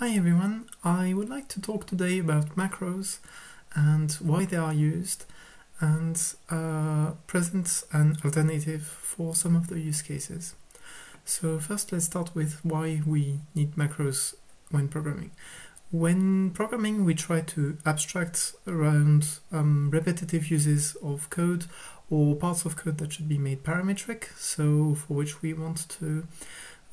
Hi everyone, I would like to talk today about macros and why they are used and uh, present an alternative for some of the use cases. So first let's start with why we need macros when programming. When programming we try to abstract around um, repetitive uses of code or parts of code that should be made parametric, so for which we want to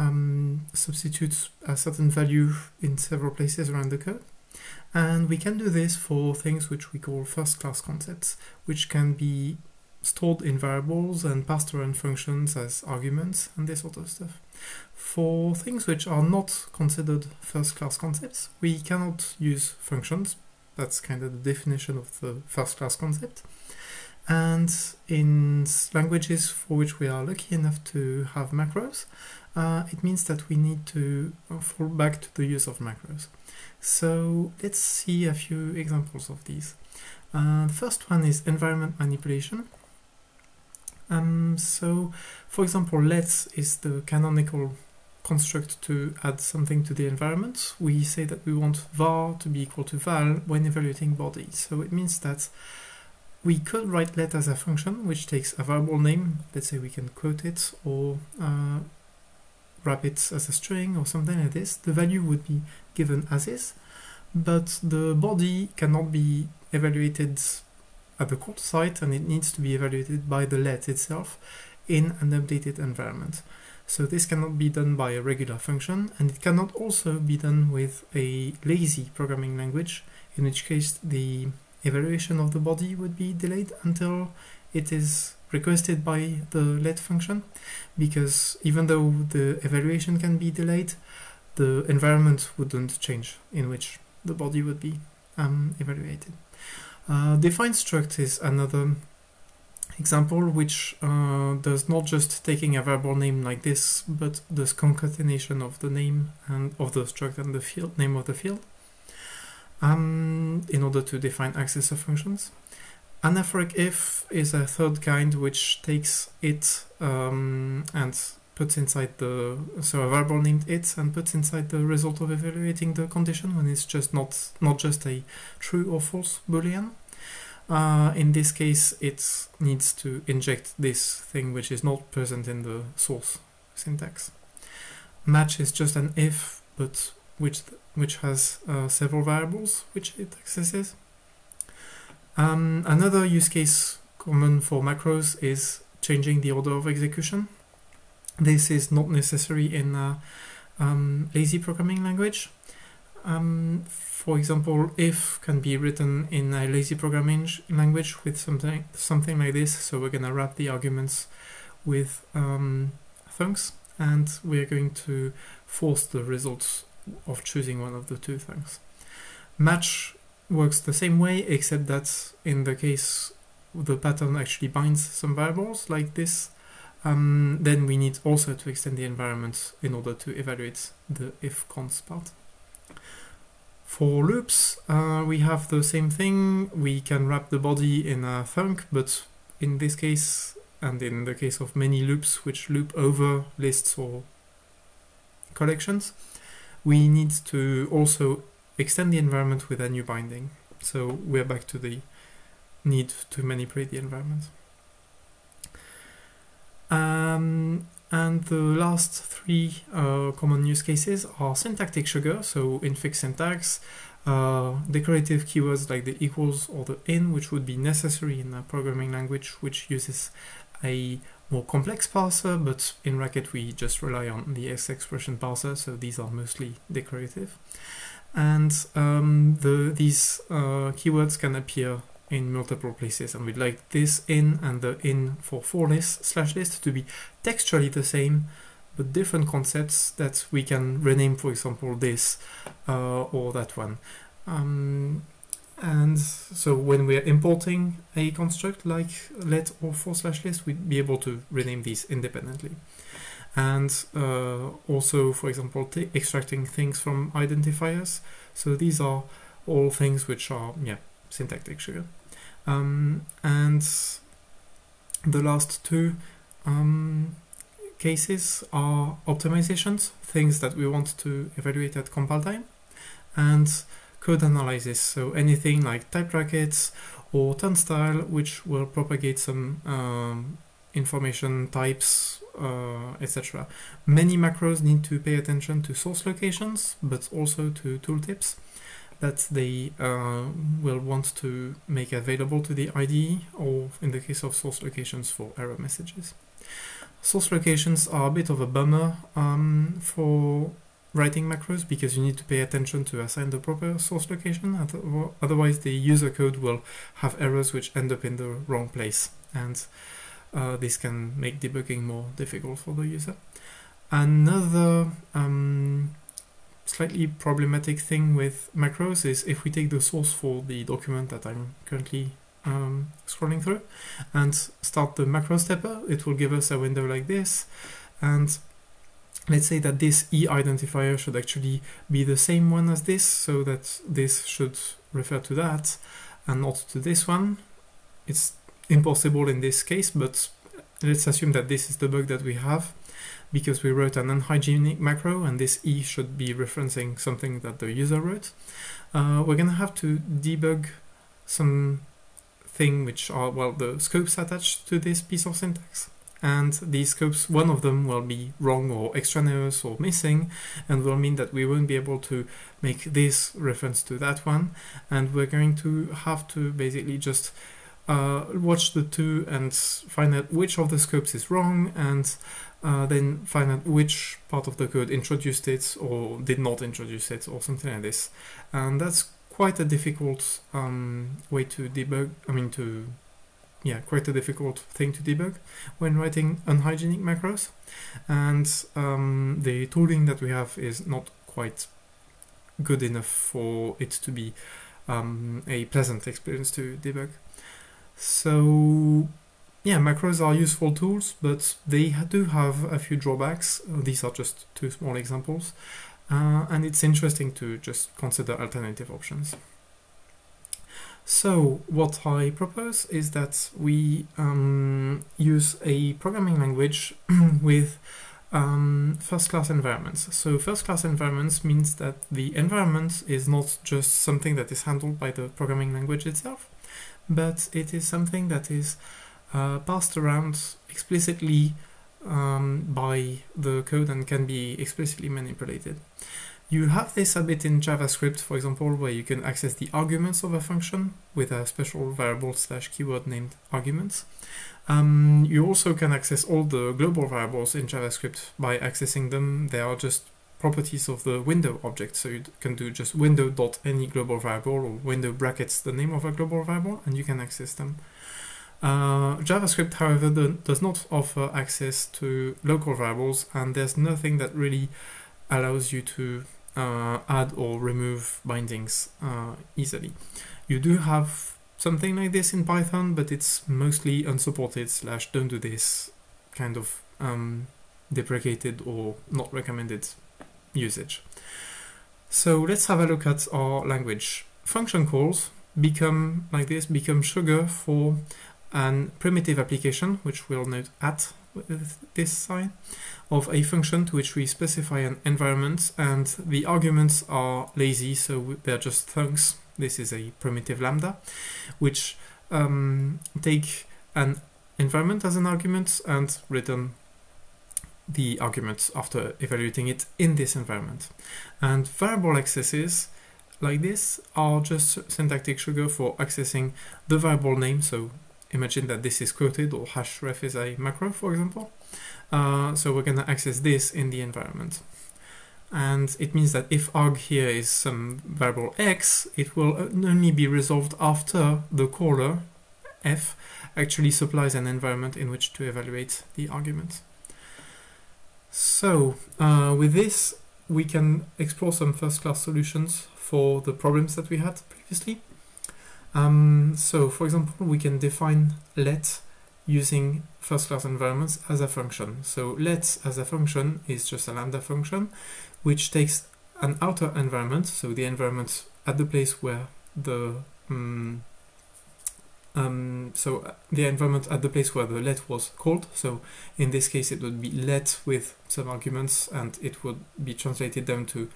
um, substitute a certain value in several places around the code. And we can do this for things which we call first class concepts, which can be stored in variables and passed around functions as arguments and this sort of stuff. For things which are not considered first class concepts, we cannot use functions. That's kind of the definition of the first class concept. And in languages for which we are lucky enough to have macros, uh, it means that we need to uh, fall back to the use of macros. So let's see a few examples of these. Uh, first one is environment manipulation. Um, so, for example, let's is the canonical construct to add something to the environment. We say that we want var to be equal to val when evaluating body. So it means that we could write let as a function which takes a variable name, let's say we can quote it, or uh, wrap it as a string or something like this, the value would be given as is, but the body cannot be evaluated at the call site and it needs to be evaluated by the let itself in an updated environment. So this cannot be done by a regular function and it cannot also be done with a lazy programming language, in which case the evaluation of the body would be delayed until it is requested by the let function because even though the evaluation can be delayed, the environment wouldn't change in which the body would be um, evaluated. Uh, define struct is another example which uh, does not just taking a variable name like this, but the concatenation of the name and of the struct and the field name of the field um, in order to define accessor functions. Anaphoric if is a third kind which takes it um, and puts inside the so a variable named it and puts inside the result of evaluating the condition when it's just not not just a true or false boolean. Uh, in this case, it needs to inject this thing which is not present in the source syntax. Match is just an if, but which which has uh, several variables which it accesses. Um, another use case common for macros is changing the order of execution. This is not necessary in a um, lazy programming language. Um, for example, if can be written in a lazy programming language with something something like this. So we're going to wrap the arguments with um, thunks, and we're going to force the results of choosing one of the two things. Match works the same way, except that in the case the pattern actually binds some variables like this, um, then we need also to extend the environment in order to evaluate the if cons part. For loops, uh, we have the same thing. We can wrap the body in a thunk, but in this case, and in the case of many loops which loop over lists or collections, we need to also extend the environment with a new binding. So we're back to the need to manipulate the environment. Um, and the last three uh, common use cases are syntactic sugar, so infix syntax, uh, decorative keywords like the equals or the in, which would be necessary in a programming language which uses a more complex parser, but in Racket we just rely on the S expression parser, so these are mostly decorative and um, the, these uh, keywords can appear in multiple places and we'd like this in and the in for for list slash list to be textually the same but different concepts that we can rename for example this uh, or that one. Um, and so when we're importing a construct like let or for slash list we'd be able to rename these independently and uh, also, for example, extracting things from identifiers. So these are all things which are, yeah, syntactic sugar. Um, and the last two um, cases are optimizations, things that we want to evaluate at compile time. and code analysis. So anything like Typed Racket or turnstile, which will propagate some um, information types, etc. Many macros need to pay attention to source locations, but also to tooltips that they uh, will want to make available to the IDE, or in the case of source locations for error messages. Source locations are a bit of a bummer um, for writing macros because you need to pay attention to assign the proper source location, otherwise the user code will have errors which end up in the wrong place, and uh, this can make debugging more difficult for the user. Another um, slightly problematic thing with macros is if we take the source for the document that I'm currently um, scrolling through and start the macro stepper, it will give us a window like this. And let's say that this E identifier should actually be the same one as this, so that this should refer to that and not to this one. It's impossible in this case, but let's assume that this is the bug that we have because we wrote an unhygienic macro and this E should be referencing something that the user wrote. Uh, we're going to have to debug some thing which are, well, the scopes attached to this piece of syntax. And these scopes, one of them will be wrong or extraneous or missing, and will mean that we won't be able to make this reference to that one. And we're going to have to basically just uh, watch the two and find out which of the scopes is wrong and uh, then find out which part of the code introduced it or did not introduce it or something like this. And that's quite a difficult um, way to debug, I mean to, yeah, quite a difficult thing to debug when writing unhygienic macros. And um, the tooling that we have is not quite good enough for it to be um, a pleasant experience to debug. So yeah, macros are useful tools, but they do have a few drawbacks. These are just two small examples. Uh, and it's interesting to just consider alternative options. So what I propose is that we um, use a programming language with um, first-class environments. So first-class environments means that the environment is not just something that is handled by the programming language itself, but it is something that is uh, passed around explicitly um, by the code and can be explicitly manipulated. You have this a bit in JavaScript, for example, where you can access the arguments of a function with a special variable slash keyword named arguments. Um, you also can access all the global variables in JavaScript by accessing them. They are just properties of the window object. So you can do just window dot any global variable or window brackets the name of a global variable and you can access them. Uh, JavaScript, however, do, does not offer access to local variables and there's nothing that really allows you to uh, add or remove bindings uh, easily. You do have something like this in Python, but it's mostly unsupported slash don't do this kind of um, deprecated or not recommended usage. So let's have a look at our language. Function calls become like this, become sugar for an primitive application, which we'll note at with this sign, of a function to which we specify an environment and the arguments are lazy, so they're just thunks. This is a primitive lambda, which um, take an environment as an argument and return the arguments after evaluating it in this environment. And variable accesses like this are just syntactic sugar for accessing the variable name. So imagine that this is quoted or hash-ref is a macro, for example. Uh, so we're going to access this in the environment. And it means that if arg here is some variable x, it will only be resolved after the caller, f, actually supplies an environment in which to evaluate the argument. So uh, with this, we can explore some first-class solutions for the problems that we had previously. Um, so for example, we can define let using first-class environments as a function. So let as a function is just a lambda function, which takes an outer environment, so the environment at the place where the um, um, so uh, the environment at the place where the let was called. So in this case, it would be let with some arguments, and it would be translated down to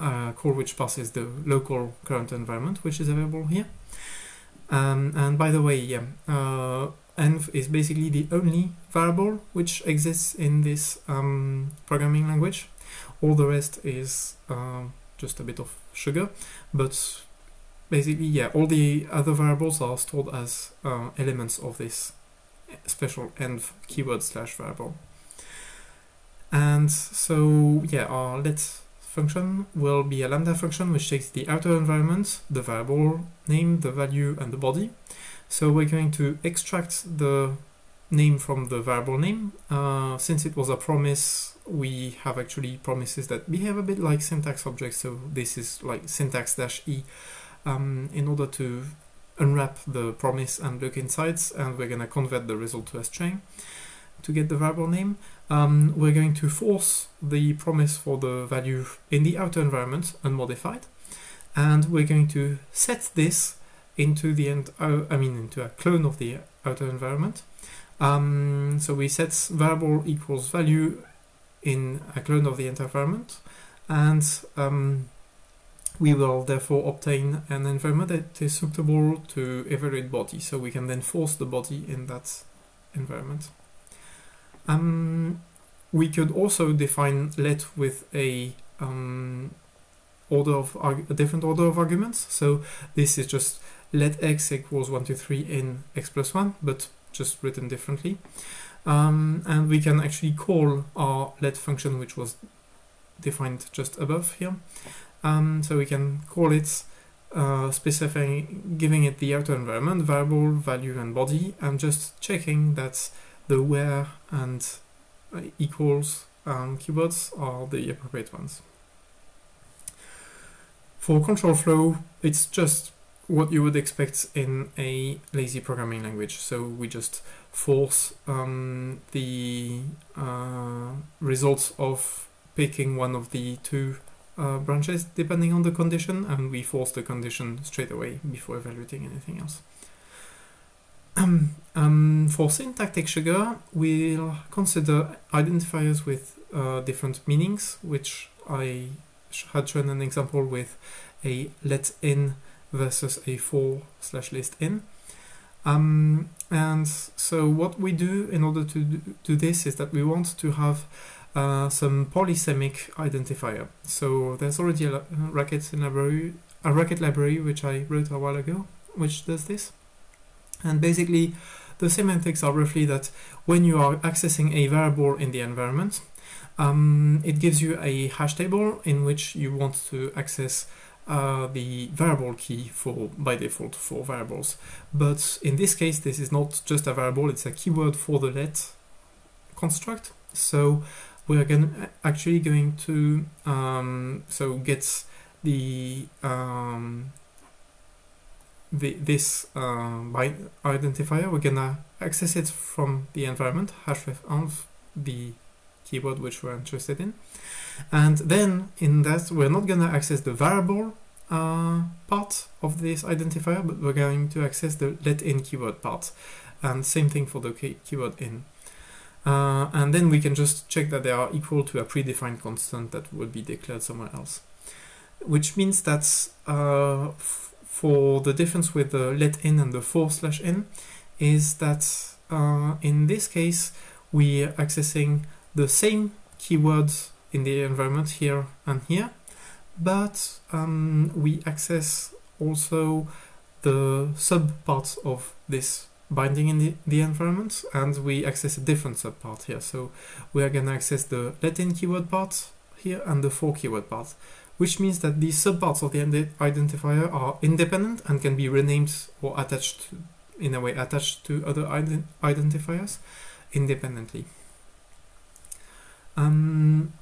uh, call which passes the local current environment, which is available here. Um, and by the way, yeah, uh, env is basically the only variable which exists in this um, programming language. All the rest is uh, just a bit of sugar, but basically, yeah, all the other variables are stored as uh, elements of this special env keyword slash variable. And so, yeah, our let function will be a lambda function which takes the outer environment, the variable name, the value, and the body. So we're going to extract the name from the variable name. Uh, since it was a promise, we have actually promises that behave a bit like syntax objects. So this is like syntax dash e um, in order to unwrap the promise and look inside, and we're going to convert the result to a string to get the variable name. Um, we're going to force the promise for the value in the outer environment unmodified, and we're going to set this into the end. Uh, I mean, into a clone of the outer environment. Um, so we set variable equals value in a clone of the environment, and um, we will therefore obtain an environment that is suitable to evaluate body. So we can then force the body in that environment. Um, we could also define let with a um, order of a different order of arguments. So this is just let x equals 1, to 3 in x plus 1, but just written differently. Um, and we can actually call our let function, which was defined just above here. Um, so we can call it uh, specifying, giving it the outer environment, variable, value, and body, and just checking that the where and uh, equals um, keywords are the appropriate ones. For control flow, it's just what you would expect in a lazy programming language. So we just force um, the uh, results of picking one of the two uh, branches depending on the condition, and we force the condition straight away before evaluating anything else. um, for syntactic sugar, we'll consider identifiers with uh, different meanings, which I had shown an example with a let in versus a for slash list in. Um, and so what we do in order to do this is that we want to have uh, some polysemic identifier. So there's already a Racket library, a Racket library which I wrote a while ago, which does this. And basically, the semantics are roughly that when you are accessing a variable in the environment, um, it gives you a hash table in which you want to access uh, the variable key for by default for variables. But in this case, this is not just a variable; it's a keyword for the let construct. So we're gonna, actually going to um, so get the um, the, this uh, by identifier, we're gonna access it from the environment, hash-ref the keyword which we're interested in. And then in that, we're not gonna access the variable uh, part of this identifier, but we're going to access the let in keyword part. And same thing for the key keyword in. Uh, and then we can just check that they are equal to a predefined constant that would be declared somewhere else. Which means that uh, for the difference with the let in and the for slash in is that uh, in this case we are accessing the same keywords in the environment here and here but um, we access also the sub parts of this binding in the, the environment and we access a different sub part here so we are going to access the let in keyword part here and the for keyword part which means that these subparts of the identifier are independent and can be renamed or attached, in a way, attached to other ident identifiers independently. Um,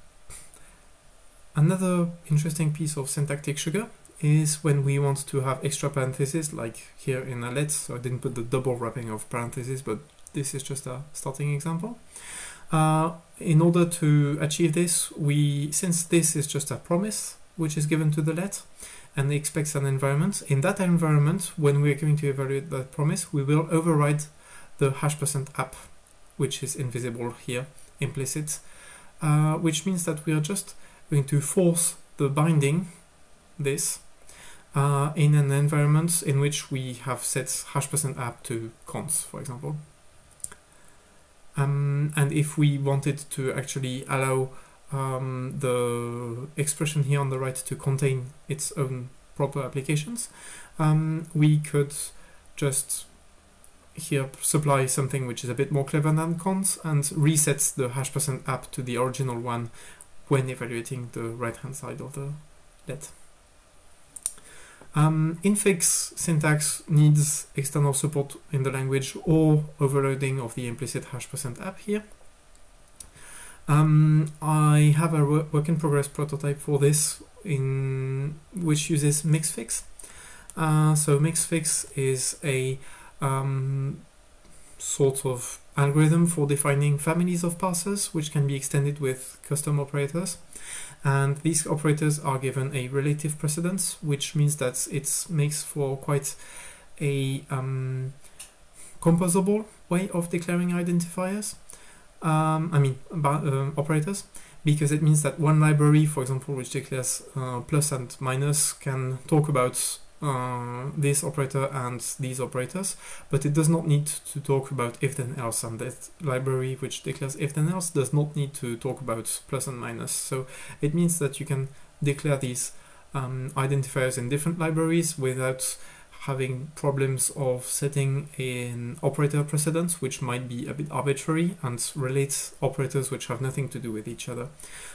another interesting piece of syntactic sugar is when we want to have extra parentheses, like here in a let, so I didn't put the double wrapping of parentheses, but this is just a starting example. Uh, in order to achieve this, we since this is just a promise, which is given to the let and expects an environment. In that environment, when we're going to evaluate that promise, we will override the hash percent app, which is invisible here, implicit, uh, which means that we are just going to force the binding, this, uh, in an environment in which we have set hash percent app to cons, for example. Um, and if we wanted to actually allow um, the expression here on the right to contain its own proper applications, um, we could just here supply something which is a bit more clever than cons and resets the hash percent app to the original one when evaluating the right hand side of the let. Um, infix syntax needs external support in the language or overloading of the implicit hash percent app here. Um, I have a work in progress prototype for this in which uses mixfix. Uh, so mixfix is a um, sort of algorithm for defining families of parsers, which can be extended with custom operators. And these operators are given a relative precedence, which means that it makes for quite a um, composable way of declaring identifiers. Um, I mean, uh, operators, because it means that one library, for example, which declares uh, plus and minus, can talk about uh, this operator and these operators, but it does not need to talk about if then else, and that library which declares if then else does not need to talk about plus and minus. So it means that you can declare these um, identifiers in different libraries without having problems of setting an operator precedence which might be a bit arbitrary and relates operators which have nothing to do with each other.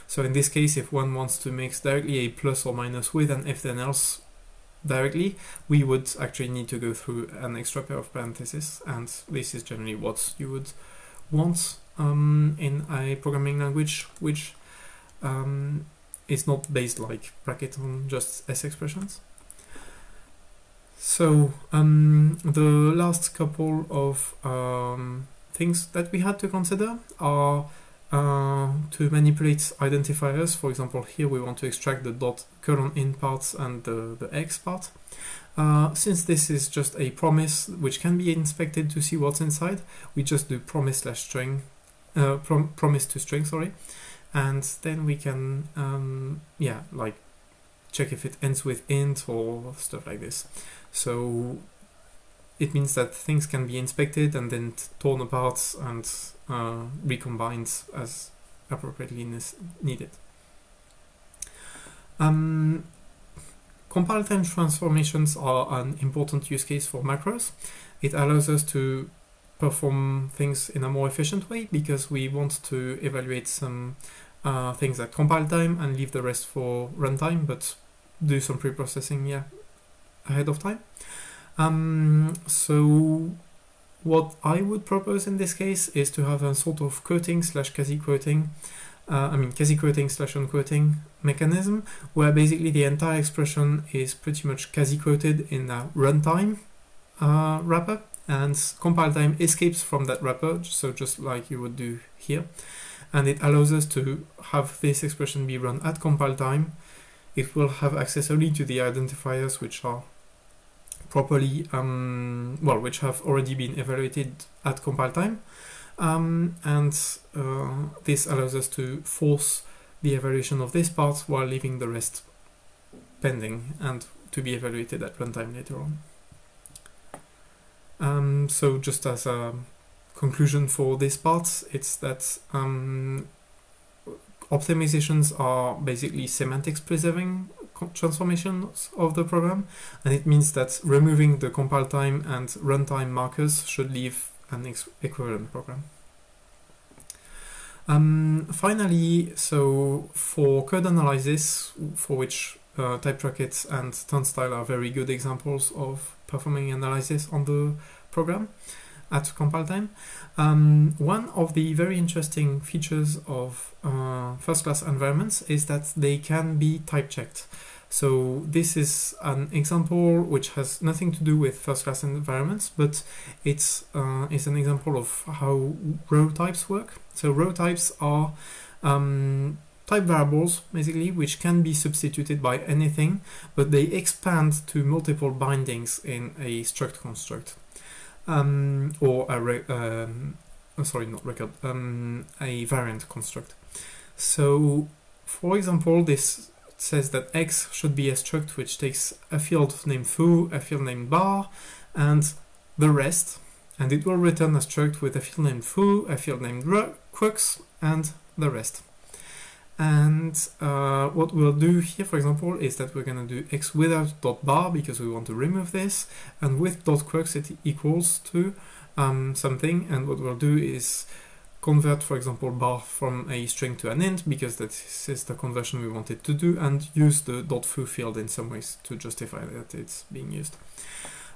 So in this case if one wants to mix directly a plus or minus with an if then else directly, we would actually need to go through an extra pair of parentheses, and this is generally what you would want um, in a programming language which um, is not based like Racket on just S expressions. So um, the last couple of um, things that we had to consider are uh, to manipulate identifiers. For example, here we want to extract the dot colon in parts and the, the x part. Uh, since this is just a promise which can be inspected to see what's inside, we just do promise slash string, uh, prom promise to string, sorry, and then we can, um, yeah, like check if it ends with int or stuff like this. So it means that things can be inspected and then torn apart and uh, recombined as appropriately needed. Um, compile time transformations are an important use case for macros. It allows us to perform things in a more efficient way because we want to evaluate some uh, things at compile time and leave the rest for runtime, but do some pre-processing yeah, ahead of time. Um, so what I would propose in this case is to have a sort of quoting slash quasi-quoting, uh, I mean quasi-quoting slash unquoting mechanism, where basically the entire expression is pretty much quasi-quoted in a runtime uh, wrapper, and compile time escapes from that wrapper, so just like you would do here, and it allows us to have this expression be run at compile time. It will have access only to the identifiers which are properly, um, well, which have already been evaluated at compile time. Um, and uh, this allows us to force the evaluation of this part while leaving the rest pending and to be evaluated at runtime later on. Um, so just as a conclusion for this part, it's that um, optimizations are basically semantics preserving transformations of the program, and it means that removing the compile time and runtime markers should leave an equivalent program. Um, finally, so for code analysis, for which uh, Typed Racket and turnstile are very good examples of performing analysis on the program at compile time. Um, one of the very interesting features of uh, first-class environments is that they can be type checked. So this is an example which has nothing to do with first-class environments, but it's, uh, it's an example of how row types work. So row types are um, type variables, basically, which can be substituted by anything, but they expand to multiple bindings in a struct construct. Um, or a, um, oh, sorry, not record, um, a variant construct. So, for example, this says that x should be a struct which takes a field named foo, a field named bar, and the rest, and it will return a struct with a field named foo, a field named crux, and the rest. And uh, what we'll do here, for example, is that we're going to do x without dot bar because we want to remove this, and with dot crux it equals to um, something, and what we'll do is convert, for example, bar from a string to an int because that is the conversion we wanted to do, and use the dot foo field in some ways to justify that it's being used.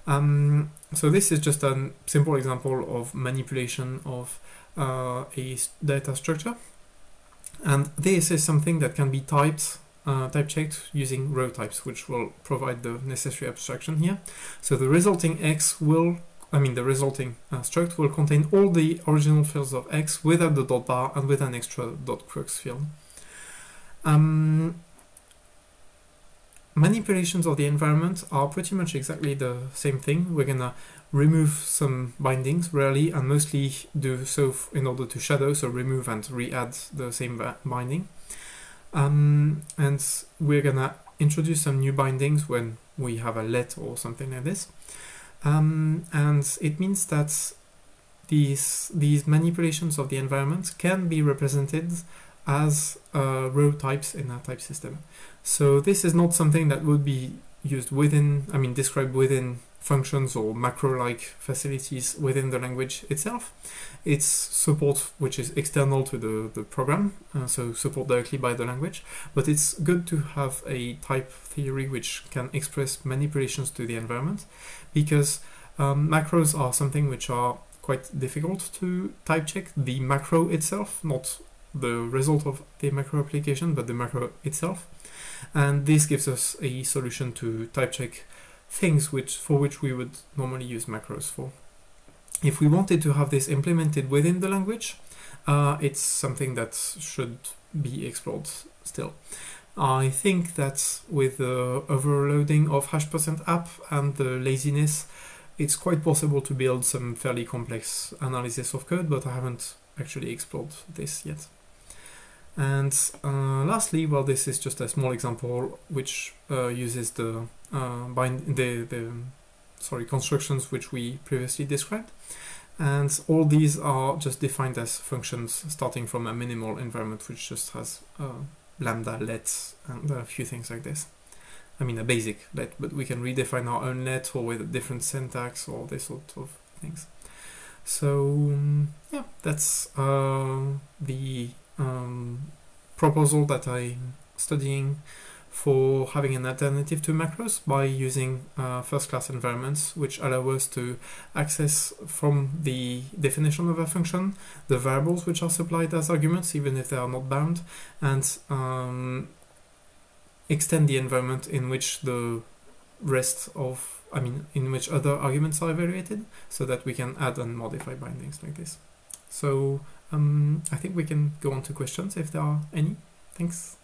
Um, so this is just a simple example of manipulation of uh, a data structure. And this is something that can be typed, uh, type checked using row types, which will provide the necessary abstraction here. So the resulting X will, I mean the resulting uh, struct will contain all the original fields of X without the dot bar and with an extra dot crux field. Um, manipulations of the environment are pretty much exactly the same thing. We're gonna remove some bindings rarely and mostly do so in order to shadow, so remove and re-add the same binding. Um, and we're gonna introduce some new bindings when we have a let or something like this. Um, and it means that these, these manipulations of the environment can be represented as uh, row types in a type system. So this is not something that would be used within, I mean, described within functions or macro-like facilities within the language itself. It's support which is external to the, the program, uh, so support directly by the language, but it's good to have a type theory which can express manipulations to the environment because um, macros are something which are quite difficult to type check. The macro itself, not the result of the macro application, but the macro itself. And this gives us a solution to type check things which for which we would normally use macros for. If we wanted to have this implemented within the language, uh, it's something that should be explored still. I think that with the overloading of hash percent app and the laziness, it's quite possible to build some fairly complex analysis of code, but I haven't actually explored this yet. And uh, lastly, well, this is just a small example which uh, uses the uh, bind the the sorry constructions which we previously described, and all these are just defined as functions starting from a minimal environment which just has uh, lambda let and a few things like this. I mean a basic let, but we can redefine our own let or with a different syntax or this sort of things. So yeah, that's uh, the um, proposal that I'm studying for having an alternative to macros by using uh, first-class environments which allow us to access from the definition of a function the variables which are supplied as arguments even if they are not bound and um, extend the environment in which the rest of I mean in which other arguments are evaluated so that we can add and modify bindings like this. So um, I think we can go on to questions if there are any. Thanks.